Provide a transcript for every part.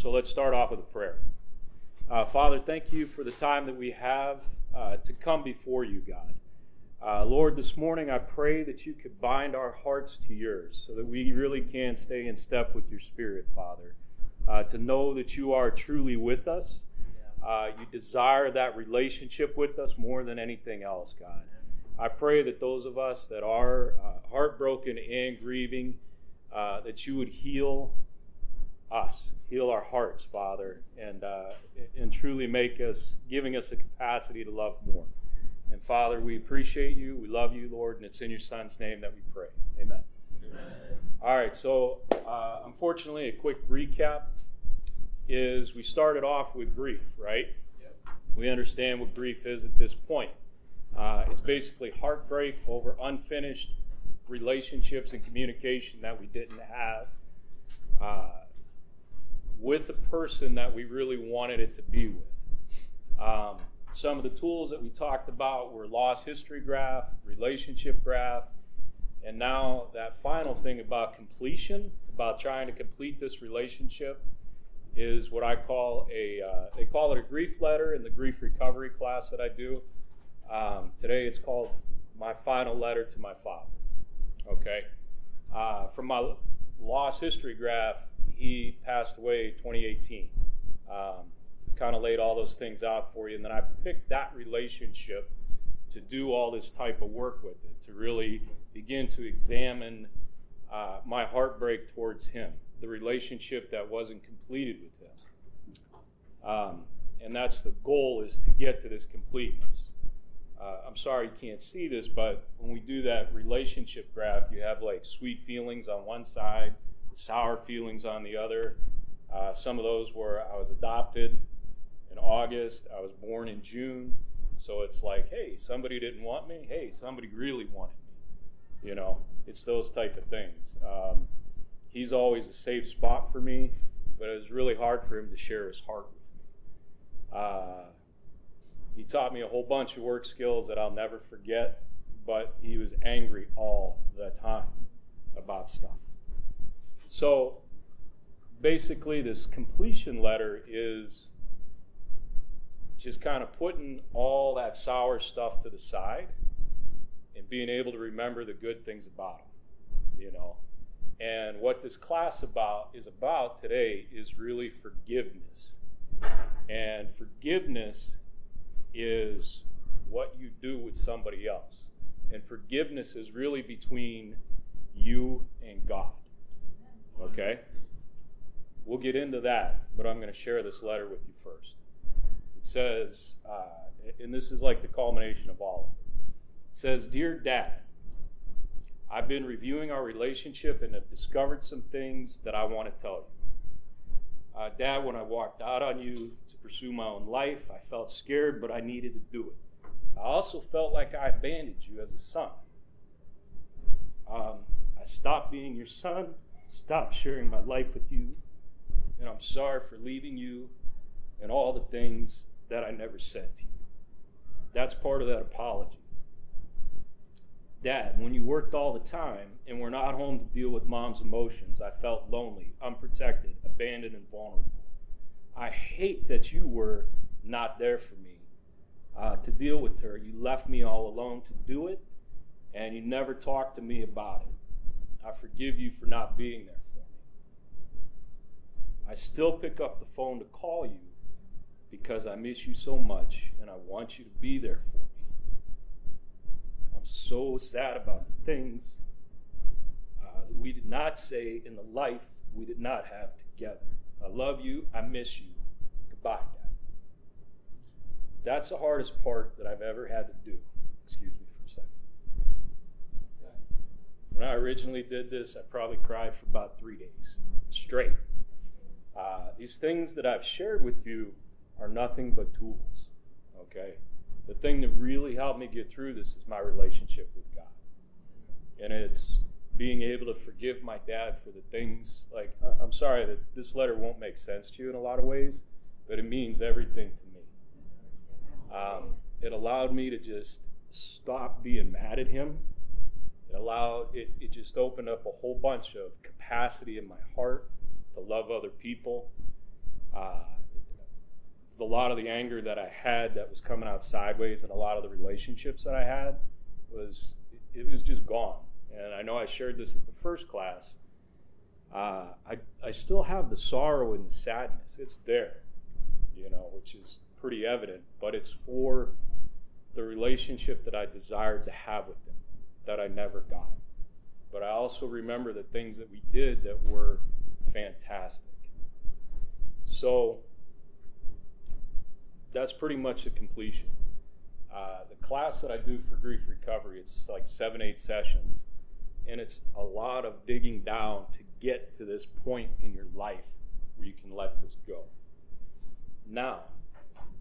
so let's start off with a prayer. Uh, Father, thank you for the time that we have uh, to come before you, God. Uh, Lord, this morning I pray that you could bind our hearts to yours so that we really can stay in step with your Spirit, Father. Uh, to know that you are truly with us. Uh, you desire that relationship with us more than anything else, God. I pray that those of us that are uh, heartbroken and grieving, that you would heal us, heal our hearts, Father, and uh, and truly make us, giving us the capacity to love more. And Father, we appreciate you, we love you, Lord, and it's in your Son's name that we pray. Amen. Amen. All right, so uh, unfortunately, a quick recap is we started off with grief, right? Yep. We understand what grief is at this point. Uh, it's basically heartbreak over unfinished relationships and communication that we didn't have uh, with the person that we really wanted it to be with. Um, some of the tools that we talked about were loss history graph, relationship graph, and now that final thing about completion, about trying to complete this relationship, is what I call a, uh, they call it a grief letter in the grief recovery class that I do. Um, today it's called My Final Letter to My Father. Okay? Uh, from my loss history graph, he passed away 2018. Um, kind of laid all those things out for you, and then I picked that relationship to do all this type of work with it, to really begin to examine uh, my heartbreak towards him, the relationship that wasn't completed with him. Um, and that's the goal is to get to this completeness. Uh, I'm sorry you can't see this, but when we do that relationship graph, you have like sweet feelings on one side, sour feelings on the other. Uh, some of those were I was adopted in August, I was born in June. So it's like, hey, somebody didn't want me. Hey, somebody really wanted me. You know, it's those type of things. Um, he's always a safe spot for me, but it was really hard for him to share his heart with me. Uh, he taught me a whole bunch of work skills that I'll never forget, but he was angry all the time about stuff. So basically, this completion letter is just kind of putting all that sour stuff to the side and being able to remember the good things about him, you know. And what this class about is about today is really forgiveness. And forgiveness is what you do with somebody else. And forgiveness is really between you and God. Okay? We'll get into that, but I'm going to share this letter with you first. It says, uh, and this is like the culmination of all of it. It says, Dear Dad, I've been reviewing our relationship and have discovered some things that I want to tell you. Uh, Dad, when I walked out on you to pursue my own life, I felt scared, but I needed to do it. I also felt like I abandoned you as a son. Um, I stopped being your son, stopped sharing my life with you, and I'm sorry for leaving you and all the things that I never said to you. That's part of that apology. Dad, when you worked all the time and were not home to deal with mom's emotions, I felt lonely, unprotected, abandoned, and vulnerable. I hate that you were not there for me uh, to deal with her. You left me all alone to do it, and you never talked to me about it. I forgive you for not being there for me. I still pick up the phone to call you because I miss you so much and I want you to be there for me. I'm so sad about the things uh, we did not say in the life we did not have together. I love you. I miss you. Goodbye, Dad. That's the hardest part that I've ever had to do. Excuse me for a second. When I originally did this, I probably cried for about three days straight. Uh, these things that I've shared with you are nothing but tools. Okay? The thing that really helped me get through this is my relationship with God. And it's being able to forgive my dad for the things like I'm sorry that this letter won't make sense to you in a lot of ways, but it means everything to me. Um, it allowed me to just stop being mad at him. It allowed it, it just opened up a whole bunch of capacity in my heart to love other people uh, a lot of the anger that I had that was coming out sideways and a lot of the relationships that I had was it was just gone. And I know I shared this at the first class. Uh, I I still have the sorrow and the sadness. It's there, you know, which is pretty evident. But it's for the relationship that I desired to have with that I never got. But I also remember the things that we did that were fantastic. So that's pretty much the completion. Uh, the class that I do for grief recovery, it's like seven, eight sessions, and it's a lot of digging down to get to this point in your life where you can let this go. Now,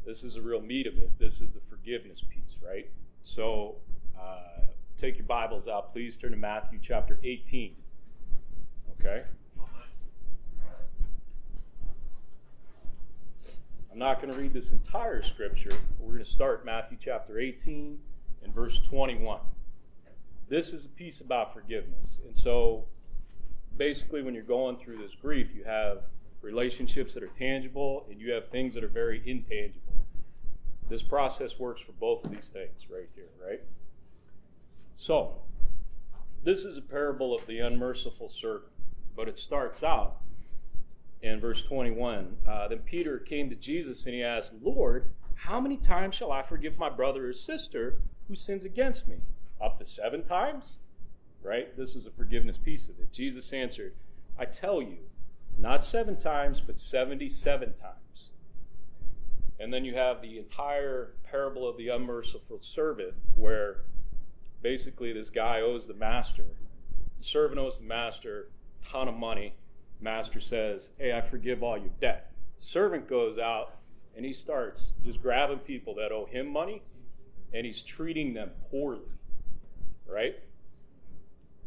this is the real meat of it. This is the forgiveness piece, right? So, uh, take your Bibles out, please. Turn to Matthew chapter 18. Okay? I'm not going to read this entire scripture. We're going to start Matthew chapter 18 and verse 21. This is a piece about forgiveness. And so, basically, when you're going through this grief, you have relationships that are tangible and you have things that are very intangible. This process works for both of these things right here, right? So, this is a parable of the unmerciful servant, but it starts out in verse 21. Uh, then Peter came to Jesus and he asked, Lord, how many times shall I forgive my brother or sister who sins against me? Up to seven times? Right? This is a forgiveness piece of it. Jesus answered, I tell you, not seven times, but 77 times. And then you have the entire parable of the unmerciful servant, where basically this guy owes the master. The servant owes the master a ton of money master says, Hey, I forgive all your debt. Servant goes out and he starts just grabbing people that owe him money and he's treating them poorly. Right?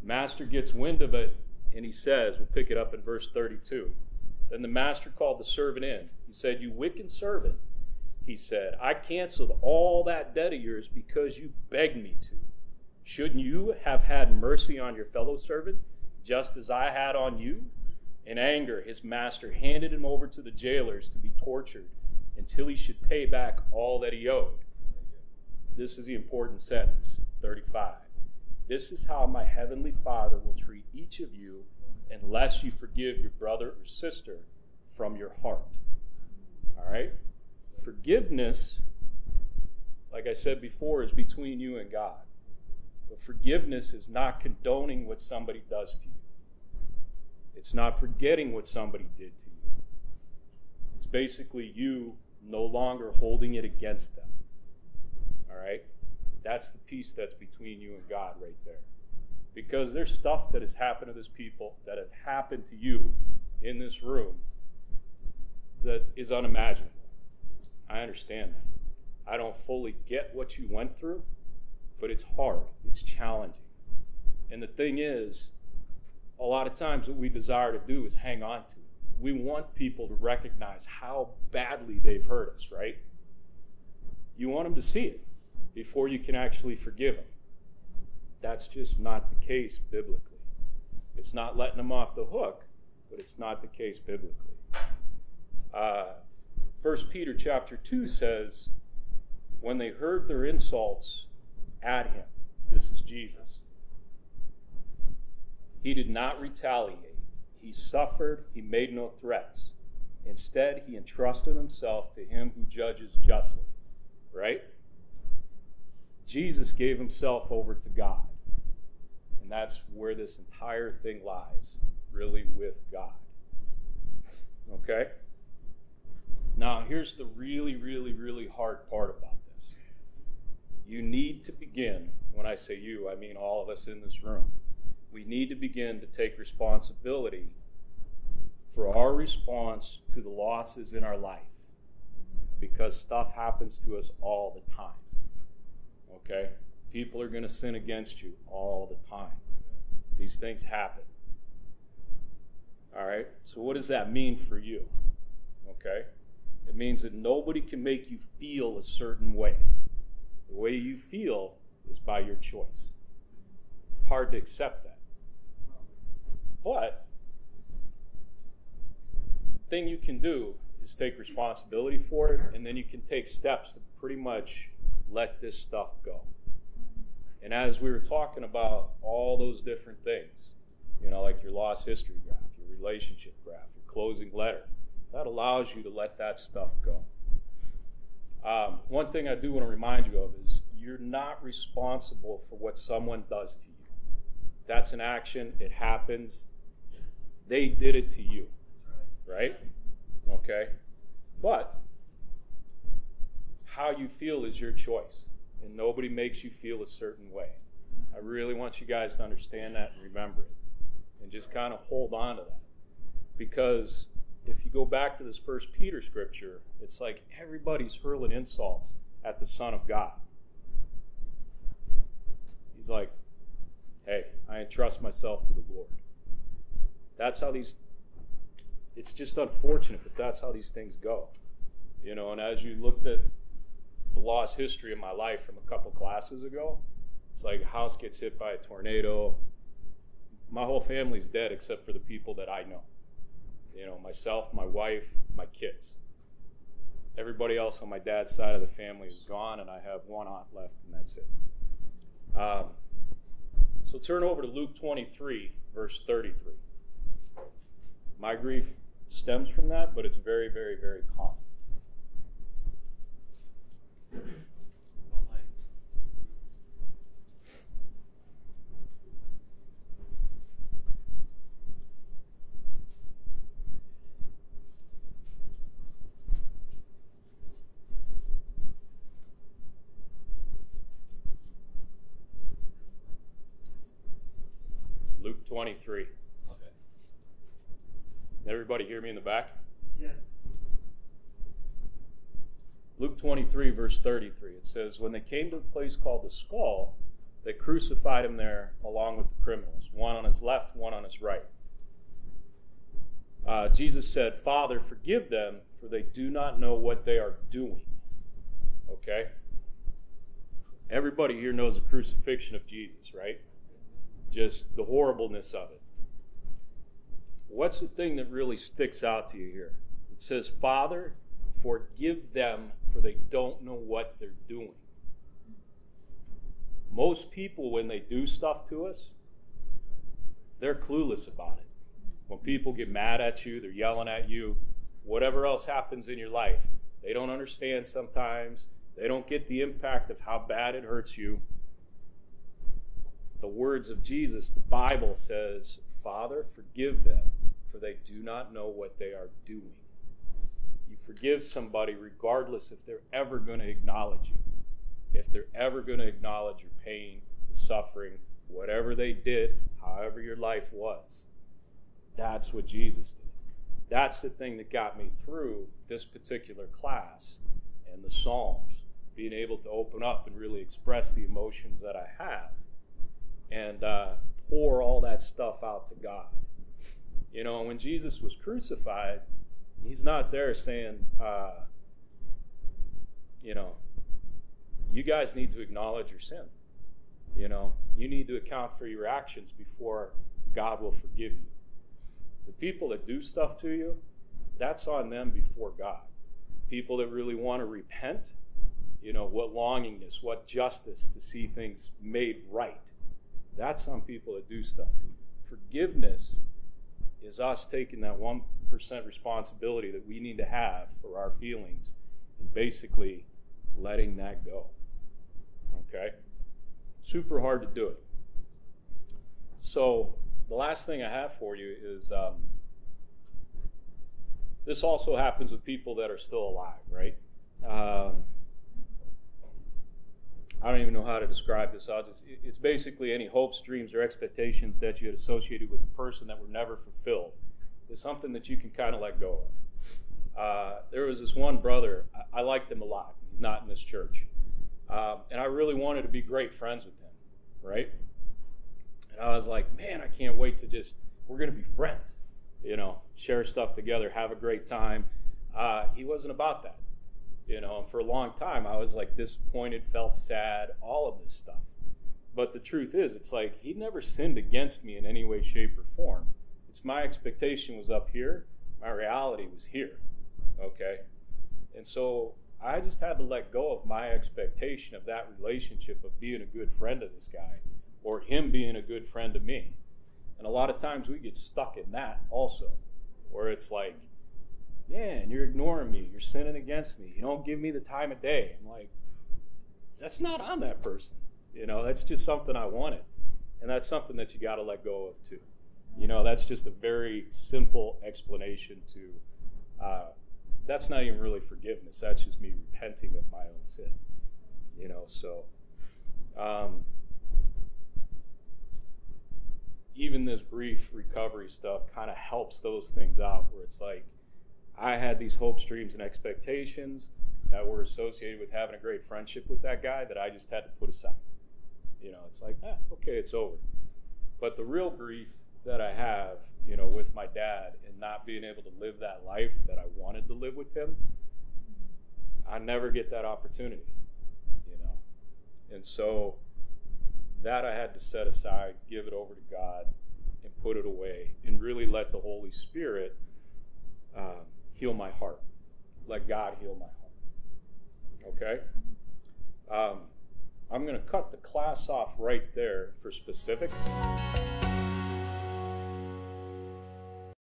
Master gets wind of it and he says, We'll pick it up in verse 32. Then the master called the servant in. He said, You wicked servant. He said, I canceled all that debt of yours because you begged me to. Shouldn't you have had mercy on your fellow servant, just as I had on you? In anger, his master handed him over to the jailers to be tortured until he should pay back all that he owed. This is the important sentence 35. This is how my heavenly Father will treat each of you unless you forgive your brother or sister from your heart. All right? Forgiveness, like I said before, is between you and God. But forgiveness is not condoning what somebody does to you. It's not forgetting what somebody did to you. It's basically you no longer holding it against them. All right? That's the peace that's between you and God right there. Because there's stuff that has happened to this people that have happened to you in this room that is unimaginable. I understand that. I don't fully get what you went through, but it's hard, it's challenging. And the thing is, a lot of times what we desire to do is hang on to. it. We want people to recognize how badly they've hurt us, right? You want them to see it before you can actually forgive them. That's just not the case biblically. It's not letting them off the hook, but it's not the case biblically. Uh, 1 Peter chapter 2 says, when they heard their insults at him, this is Jesus he did not retaliate. He suffered. He made no threats. Instead, he entrusted himself to him who judges justly. Right? Jesus gave himself over to God. And that's where this entire thing lies really with God. Okay? Now, here's the really, really, really hard part about. You need to begin, when I say you, I mean all of us in this room we need to begin to take responsibility for our response to the losses in our life because stuff happens to us all the time. Okay? People are going to sin against you all the time. These things happen. All right? So, what does that mean for you? Okay? It means that nobody can make you feel a certain way. The way you feel is by your choice. Hard to accept that. But the thing you can do is take responsibility for it, and then you can take steps to pretty much let this stuff go. And as we were talking about all those different things, you know, like your loss history graph, your relationship graph, your closing letter, that allows you to let that stuff go. One thing I do want to remind you of is you're not responsible for what someone does to you. That's an action, it happens. They did it to you, right? Okay? But how you feel is your choice, and nobody makes you feel a certain way. I really want you guys to understand that and remember it, and just kind of hold on to that. Because if you go back to this first Peter scripture, it's like everybody's hurling insults at the Son of God. He's like, hey, I entrust myself to the Lord. That's how these, it's just unfortunate, but that's how these things go. You know, and as you looked at the lost history of my life from a couple classes ago, it's like a house gets hit by a tornado. My whole family's dead except for the people that I know. You know, myself, my wife, my kids. Everybody else on my dad's side of the family is gone, and I have one aunt left, and that's it. Um, so turn over to Luke 23, verse 33. My grief stems from that, but it's very, very, very common. Luke 23. Okay. Everybody hear me in the back? Yes. Luke 23, verse 33. It says, When they came to the place called the skull, they crucified him there along with the criminals, one on his left, one on his right. Uh, Jesus said, Father, forgive them, for they do not know what they are doing. Okay? Everybody here knows the crucifixion of Jesus, right? Just the horribleness of it. What's the thing that really sticks out to you here? It says, Father, forgive them, for they don't know what they're doing. Most people, when they do stuff to us, they're clueless about it. When people get mad at you, they're yelling at you, whatever else happens in your life, they don't understand sometimes. They don't get the impact of how bad it hurts you. Words of Jesus, the Bible says, Father, forgive them, for they do not know what they are doing. You forgive somebody regardless if they're ever going to acknowledge you, if they're ever going to acknowledge your pain, the suffering, whatever they did, however your life was. That's what Jesus did. That's the thing that got me through this particular class and the Psalms, being able to open up and really express the emotions that I have and uh, pour all that stuff out to God. You know, when Jesus was crucified, he's not there saying, uh, you know, you guys need to acknowledge your sin. You know, you need to account for your actions before God will forgive you. The people that do stuff to you, that's on them before God. People that really want to repent, you know, what longingness, what justice to see things made right. That's on people that do stuff to you. Forgiveness is us taking that 1% responsibility that we need to have for our feelings and basically letting that go. Okay? Super hard to do it. So, the last thing I have for you is um, this also happens with people that are still alive, right? Um, I don't even know how to describe this. I'll just, it's basically any hopes, dreams, or expectations that you had associated with the person that were never fulfilled is something that you can kind of let go of. Uh, there was this one brother, I, I, liked him a lot. He's not in this church. Um, and I really wanted to be great friends with him, right? And I was like, man, I can't wait to just, we're going to be friends, you know, share stuff together, have a great time. Uh, he wasn't about that you know, for a long time I was like disappointed, felt sad, all of this stuff. But the truth is, it's like he never sinned against me in any way, shape, or form. It's my expectation was up here, my reality was here. Okay? And so I just had to let go of my expectation of that relationship of being a good friend to this guy or him being a good friend to me. And a lot of times we get stuck in that also, where it's like, man, you're ignoring me. You're sinning against me. You don't give me the time of day. I'm like, that's not on that person. You know, that's just something I wanted. And that's something that you got to let go of too. You know, that's just a very simple explanation to, uh, that's not even really forgiveness. That's just me repenting of my own sin. You know, so. Um, even this grief recovery stuff kind of helps those things out where it's like I had these hopes, dreams, and expectations that were associated with having a great friendship with that guy that I just had to put aside. You know, it's like, ah, okay, it's over. But the real grief that I have, you know, with my dad and not being able to live that life that I wanted to live with him, I never get that opportunity, you know. And so that I had to set aside, give it over to God, and put it away, and really let the Holy Spirit uh, heal my heart. Let God heal my heart. Okay? Um, I'm going to cut the class off right there for specifics.